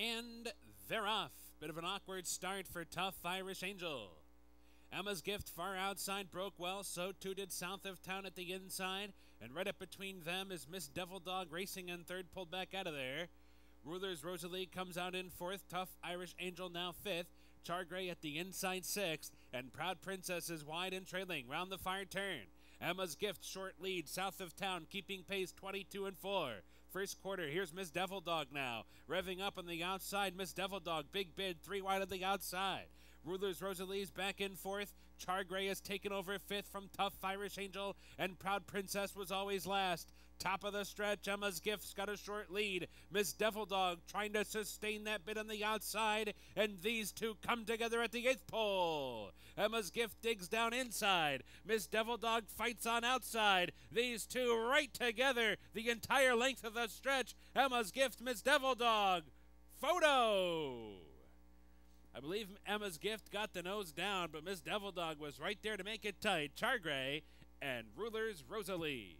And they're off. Bit of an awkward start for Tough Irish Angel. Emma's gift far outside broke well, so too did South of Town at the inside, and right up between them is Miss Devil Dog racing in third, pulled back out of there. Rulers Rosalie comes out in fourth, Tough Irish Angel now fifth, Char Grey at the inside sixth, and Proud Princess is wide and trailing round the fire turn. Emma's gift short lead south of town, keeping pace 22 and 4. First quarter, here's Miss Devil Dog now. Revving up on the outside, Miss Devil Dog, big bid, three wide on the outside. Rulers Rosalie's back in fourth. Chargray has taken over fifth from Tough Irish Angel, and Proud Princess was always last. Top of the stretch, Emma's Gift's got a short lead. Miss Devil Dog trying to sustain that bit on the outside, and these two come together at the eighth pole. Emma's Gift digs down inside. Miss Devil Dog fights on outside. These two right together the entire length of the stretch. Emma's Gift, Miss Devil Dog. Photo! I believe Emma's gift got the nose down, but Miss Devil Dog was right there to make it tight. Chargray and Rulers Rosalie.